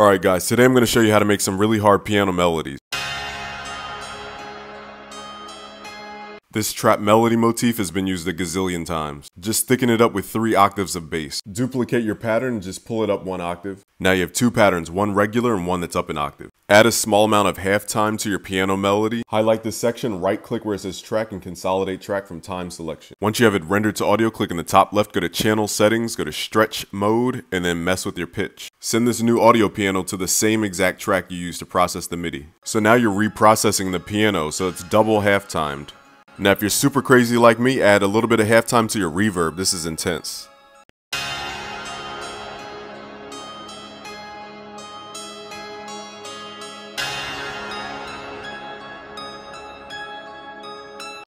Alright guys, today I'm going to show you how to make some really hard piano melodies. This trap melody motif has been used a gazillion times. Just thicken it up with 3 octaves of bass. Duplicate your pattern and just pull it up 1 octave. Now you have two patterns, one regular and one that's up an octave. Add a small amount of half time to your piano melody. Highlight this section, right click where it says track and consolidate track from time selection. Once you have it rendered to audio, click in the top left, go to channel settings, go to stretch mode, and then mess with your pitch. Send this new audio piano to the same exact track you used to process the MIDI. So now you're reprocessing the piano, so it's double half timed. Now if you're super crazy like me, add a little bit of halftime to your reverb, this is intense.